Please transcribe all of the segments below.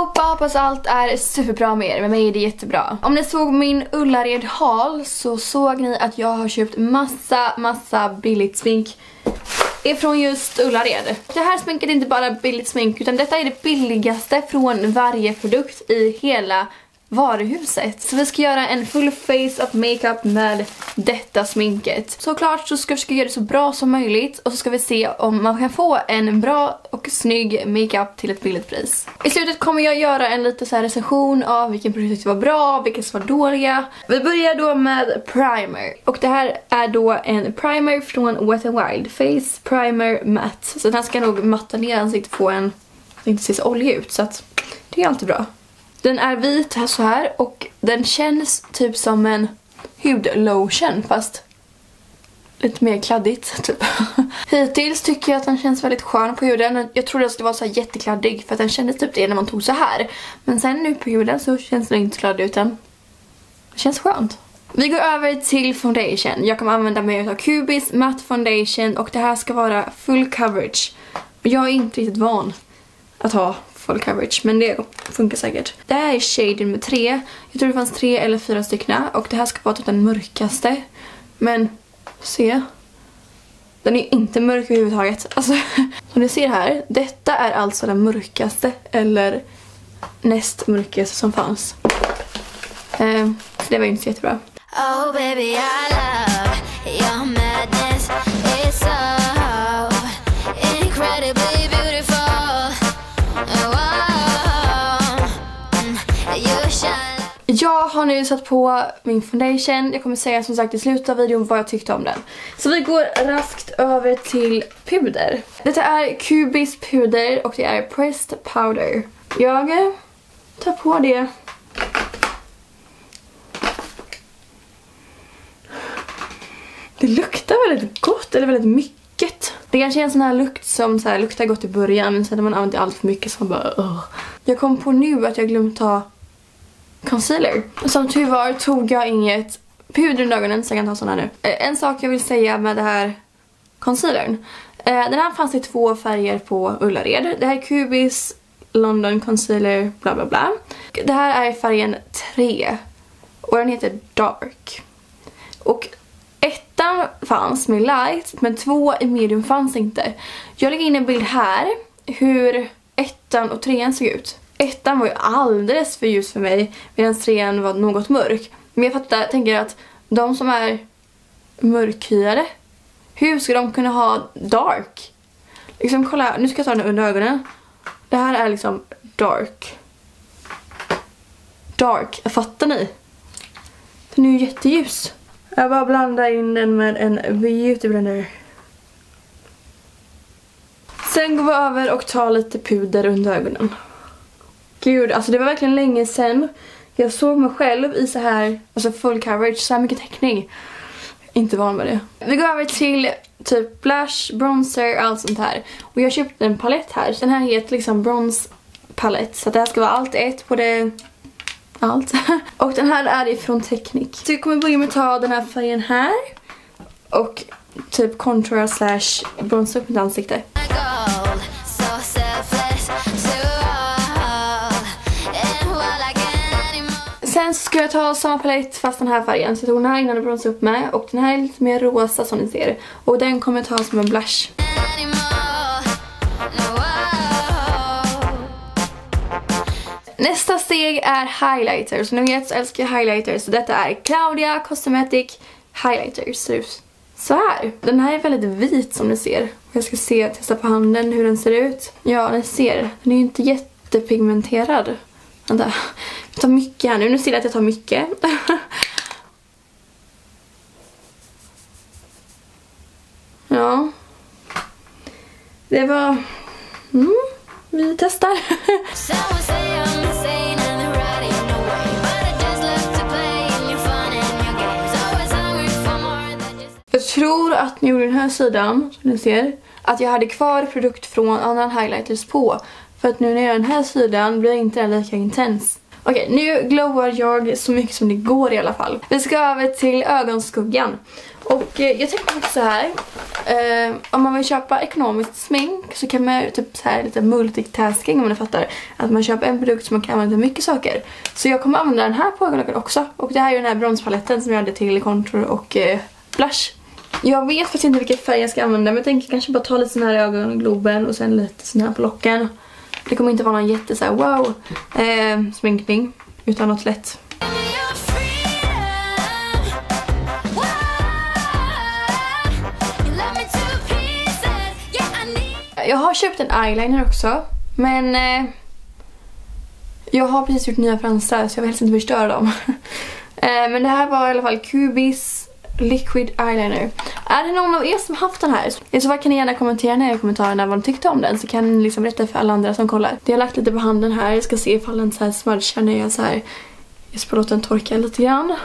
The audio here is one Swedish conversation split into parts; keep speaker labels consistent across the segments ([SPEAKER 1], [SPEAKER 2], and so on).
[SPEAKER 1] allihopa, hoppas allt är superbra med er. Med mig är det jättebra. Om ni såg min Ullared haul så såg ni att jag har köpt massa, massa billigt smink ifrån just Ullared. Det här sminket är inte bara billigt smink utan detta är det billigaste från varje produkt i hela varuhuset. Så vi ska göra en full face of makeup med detta sminket. Såklart så ska vi försöka göra det så bra som möjligt och så ska vi se om man kan få en bra och snygg makeup till ett billigt pris. I slutet kommer jag göra en liten så här recension av vilken produkt som var bra, vilka som var dåliga. Vi börjar då med primer. Och det här är då en primer från Wet n Wild. Face Primer Matte. Så den här ska nog matta ner ansiktet på en att det inte ser så oljig ut så att det är alltid bra. Den är vit här så här och den känns typ som en hudlotion fast lite mer kladdigt typ. Hittills tycker jag att den känns väldigt skön på huden. Jag trodde den skulle vara så här jättekladdig för att den kändes typ det när man tog så här. Men sen nu på huden så känns den inte kladdig utan det känns skönt. Vi går över till foundation. Jag kommer använda mig av Cubis matte foundation och det här ska vara full coverage. Jag är inte riktigt van att ha full coverage men det funkar säkert. Det här är shade nummer tre. Jag tror det fanns tre eller fyra stycken och det här ska vara typ den mörkaste. Men se. Den är inte mörk överhuvudtaget. Alltså, som ni ser här, detta är alltså den mörkaste eller näst mörkaste som fanns. Eh, så det var ju inte så jättebra. Oh baby I love your madness It's so incredible. Jag har nu satt på min foundation. Jag kommer säga som sagt i slutet av videon vad jag tyckte om den. Så vi går raskt över till puder. Detta är Cubis puder och det är pressed powder. Jag tar på det Det luktar väldigt gott, eller väldigt mycket. Det kanske är en sån här lukt som så här, luktar gott i början men sen när man använder allt för mycket så man bara Ugh. Jag kom på nu att jag glömt ta concealer. Som tur var tog jag inget puder under ögonen så jag kan ta sådana här nu. Eh, en sak jag vill säga med det här concealern. Eh, den här fanns i två färger på Ullared. Det här är Cubis London Concealer bla bla bla. Det här är färgen 3 och den heter Dark. Och ettan fanns med light men två i medium fanns inte. Jag lägger in en bild här hur ettan och trean såg ut. Ettan var ju alldeles för ljus för mig medan trean var något mörk. Men jag fattar, tänker att de som är mörkhyade, hur ska de kunna ha dark? Liksom kolla, nu ska jag ta den under ögonen. Det här är liksom dark. Dark, fattar ni? Den är ju jätteljus. Jag bara blandar in den med en beauty blender. Sen går vi över och tar lite puder under ögonen. Gud, alltså det var verkligen länge sen jag såg mig själv i så här, alltså full coverage, så här mycket täckning. Inte van med det. Vi går över till typ blush, bronzer, allt sånt här. Och jag köpte en palett här. Den här heter liksom bronze. Så det här ska vara allt ett på det allt. och den här är ifrån Technic. Så jag kommer börja med att ta den här färgen här. Och typ contour slash bronsa upp mitt ansikte. Sen ska jag ta samma palett fast den här färgen. Så jag tog den här innan jag bronsade upp med. Och den här är lite mer rosa som ni ser. Och den kommer jag ta som en blush. Nästa steg är highlighter. Så ni vet så älskar jag highlighter. Så detta är Claudia Cosmetic Highlighter. ut så här. Den här är väldigt vit som ni ser. Jag ska se, testa på handen hur den ser ut. Ja, ni ser. Den är ju inte jättepigmenterad. Vänta. Jag tar mycket här nu. Nu ser jag att jag tar mycket. ja. Det var... Mm, vi testar. Jag tror att gjorde den här sidan, som ni ser, att jag hade kvar produkt från annan highlighters på. För att nu när jag gör den här sidan blir inte den lika intens. Okej, nu glowar jag så mycket som det går i alla fall. Vi ska över till ögonskuggan. Och eh, jag tänker också så här. Eh, om man vill köpa ekonomiskt smink så kan man typ så här lite multitasking om man fattar. Att man köper en produkt som man kan använda till mycket saker. Så jag kommer använda den här på ögonlocken också. Och det här är den här bronspaletten som jag hade till contour och eh, blush. Jag vet faktiskt inte vilken färg jag ska använda men jag tänker kanske bara ta lite sån här i ögongloben och sen lite sån här på locken. Det kommer inte vara någon jätte så här, wow eh, sminkning utan något lätt. Jag har köpt en eyeliner också men eh, jag har precis gjort nya fransar så jag vill helst inte förstöra dem. eh, men det här var i alla fall Cubis Liquid Eyeliner. Är det någon av er som haft den här? I så fall kan ni gärna kommentera ner i kommentarerna vad ni tyckte om den. Så kan ni liksom berätta för alla andra som kollar. Jag har lagt lite på handen här. Jag ska se ifall den så här smudgar när jag så här... Jag ska låta den torka lite grann.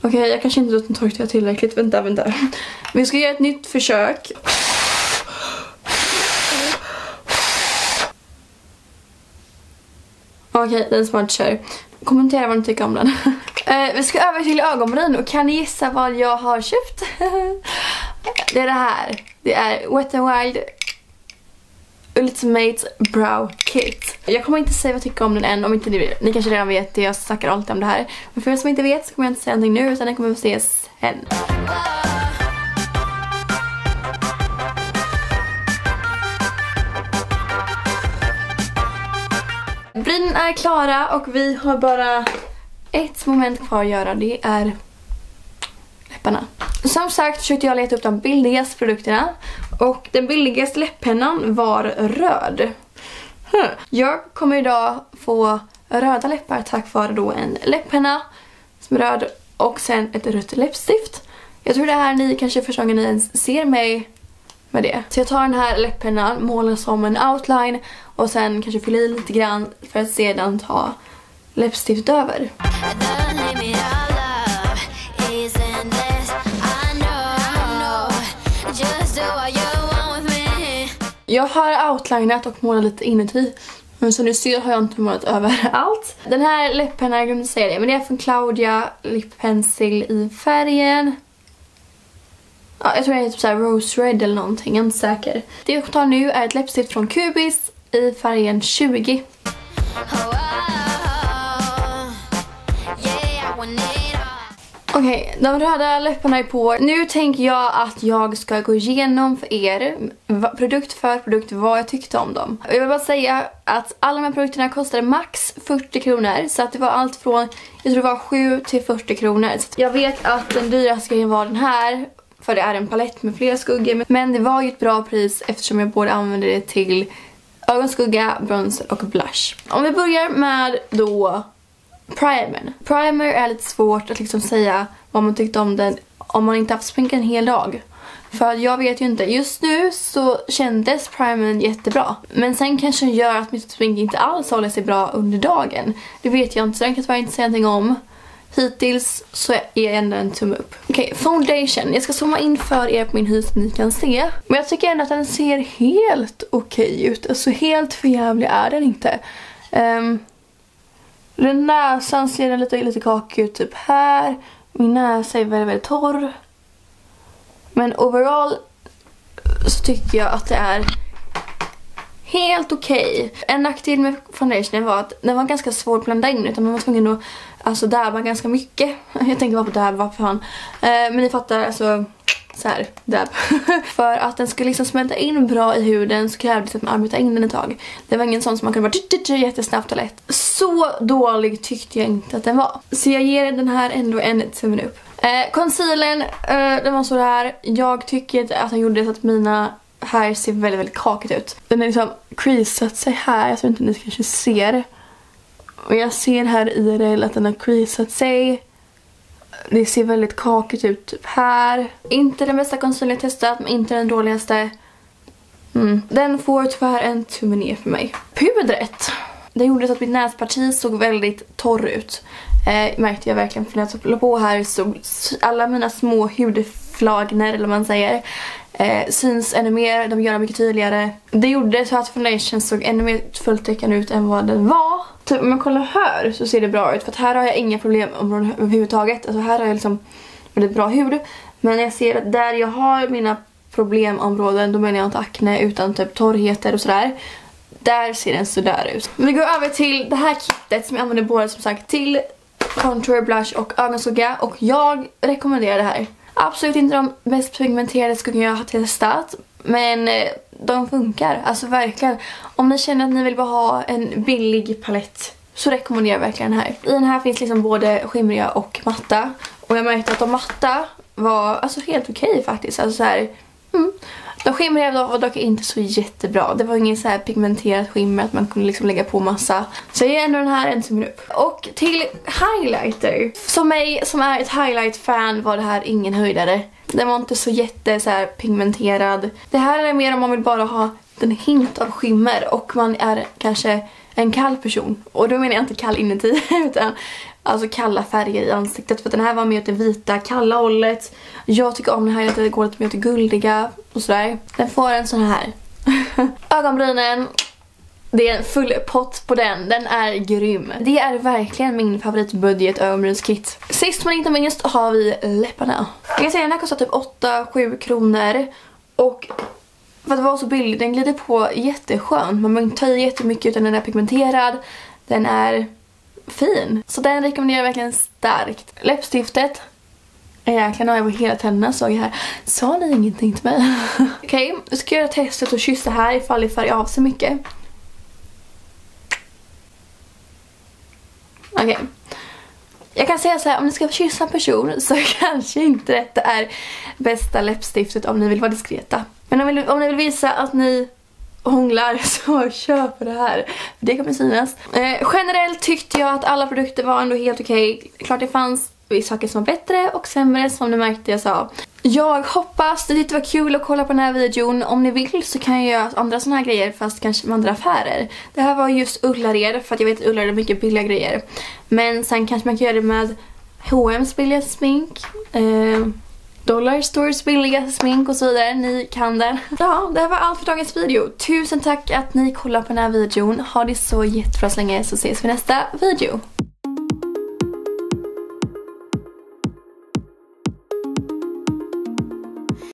[SPEAKER 1] Okej, okay, jag kanske inte låter den torka tillräckligt. Vänta, vänta. Vi ska göra ett nytt försök. Okej, okay, den smudgar. Kommentera vad ni tycker om den. uh, vi ska över till ögonbryn och kan ni gissa vad jag har köpt? det är det här. Det är Wet n Wild Ultimate Brow Kit. Jag kommer inte säga vad jag tycker om den än om inte ni, ni kanske redan vet det. Jag snackar alltid om det här. Men för er som inte vet så kommer jag inte säga någonting nu utan det kommer vi se sen. Brynen är klara och vi har bara ett moment kvar att göra. Det är läpparna. Som sagt försökte jag leta upp de billigaste produkterna. Och den billigaste läpppennan var röd. Jag kommer idag få röda läppar tack vare då en läpppenna som är röd och sen ett rött läppstift. Jag tror det här ni kanske första gången ni ens ser mig med det. Så jag tar den här läpppennan, målar som en outline och sen kanske fyller i lite grann för att sedan ta läppstift över. Jag har outlinat och målat lite inuti. Men som ni ser har jag inte målat överallt. Den här läpppennan, jag glömde säga det, men det är från Claudia Lip Pencil i färgen Ja, jag tror det är typ såhär Rose Red eller någonting, jag är inte säker. Det jag tar nu är ett läppstift från Cubis i färgen 20. Okej, okay, de röda läpparna är på. Nu tänker jag att jag ska gå igenom för er, produkt för produkt, vad jag tyckte om dem. Jag vill bara säga att alla de här produkterna kostade max 40 kronor. Så att det var allt från, jag tror det var 7 till 40 kronor. Så jag vet att den dyraste grejen var den här för det är en palett med flera skuggor. Men det var ju ett bra pris eftersom jag både använde det till ögonskugga, bronzer och blush. Om vi börjar med då primern. Primer är lite svårt att liksom säga vad man tyckte om den om man inte haft smink en hel dag. För jag vet ju inte. Just nu så kändes primern jättebra. Men sen kanske den gör att mitt smink inte alls håller sig bra under dagen. Det vet jag inte så den kan jag tyvärr inte säga någonting om. Hittills så är jag ändå en tumme upp. Okej, okay, foundation. Jag ska zooma in för er på min hy så ni kan se. Men jag tycker ändå att den ser helt okej okay ut. Alltså helt förjävlig är den inte. Ehm, um, den näsan ser den lite, lite kakig ut typ här. Min näsa är väldigt, väldigt torr. Men overall så tycker jag att det är helt okej. Okay. En nackdel med foundationen var att den var ganska svår att blanda in utan man var tvungen att alltså dabba ganska mycket. Jag tänkte bara på dabba, vad fan. Eh, men ni fattar, alltså så här, dab. för att den skulle liksom smälta in bra i huden så krävdes det att man arbetade in den ett tag. Det var ingen sån som man kunde bara jättesnabbt och lätt. Så dålig tyckte jag inte att den var. Så jag ger den här ändå en tummen upp. Eh, concealern, eh, den var så här. Jag tycker att den gjorde så att mina här ser väldigt, väldigt kakigt ut. Den är liksom creasat sig här, jag tror inte ni kanske ser. Och jag ser här i IRL att den har creasat sig. Det ser väldigt kakigt ut typ här. Inte den bästa concealern jag testat, men inte den dåligaste. Mm. Den får tyvärr en tumme ner för mig. Pudret. Det gjorde så att mitt näsparti såg väldigt torr ut. Eh, märkte jag verkligen för när jag typ la på här så alla mina små hudflagner, eller vad man säger. Eh, syns ännu mer, de gör dem mycket tydligare. Det gjorde så att foundation såg ännu mer fulltäckande ut än vad den var. Typ om man kollar här så ser det bra ut för att här har jag inga problem överhuvudtaget. Alltså här har jag liksom väldigt bra hud. Men jag ser att där jag har mina problemområden, då menar jag inte akne utan typ torrheter och sådär. Där ser den sådär ut. Vi går över till det här kittet som jag använder både som sagt till contour, blush och ögonskugga. Och jag rekommenderar det här. Absolut inte de mest pigmenterade skuggorna jag har testat. Men eh, de funkar, alltså verkligen. Om ni känner att ni vill bara ha en billig palett så rekommenderar jag verkligen den här. I den här finns liksom både skimriga och matta. Och jag märkte att de matta var alltså helt okej okay, faktiskt. Alltså så här, mm. De skimrade var dock inte så jättebra. Det var ingen så här pigmenterat skimmer att man kunde liksom lägga på massa. Så jag ger ändå den här en tummen upp. Och till highlighter. Som mig som är ett highlight-fan var det här ingen höjdare. Den var inte så jätte så här pigmenterad. Det här är mer om man vill bara ha en hint av skimmer och man är kanske en kall person. Och då menar jag inte kall inuti utan alltså kalla färger i ansiktet. För den här var mer åt det vita, kalla hållet. Jag tycker om den här att det går lite mer åt det guldiga och sådär. Den får en sån här. Ögonbrynen. Det är en full pott på den. Den är grym. Det är verkligen min favoritbudget ögonbrynskit. Sist men inte minst har vi läpparna. Jag kan säga att den här kostar typ 8-7 kronor. Och för att vara så billig, den glider på jätteskönt. Man behöver inte ta i jättemycket utan den är pigmenterad. Den är fin. Så den rekommenderar jag verkligen starkt. Läppstiftet. Jäklar, nu har jag på hela tänderna såg jag här. Sa ni ingenting till mig? Okej, okay, jag ska göra testet och kyssa här ifall det färgar av sig mycket. Okej. Okay. Jag kan säga så här, om ni ska kyssa en person så kanske inte detta är bästa läppstiftet om ni vill vara diskreta. Men om, om ni vill visa att ni hånglar så köp det här. Det kommer synas. Eh, generellt tyckte jag att alla produkter var ändå helt okej. Okay. Klart det fanns saker som var bättre och sämre som ni märkte jag sa. Jag hoppas det var kul att kolla på den här videon. Om ni vill så kan jag göra andra såna här grejer fast kanske med andra affärer. Det här var just Ullared för att jag vet att Ullared är mycket billiga grejer. Men sen kanske man kan göra det med H&M's billiga smink. Eh, Dollar Stores billigaste smink och så vidare. Ni kan den. Ja, det här var allt för dagens video. Tusen tack att ni kollade på den här videon. Ha det så jättebra så länge så ses vi nästa video.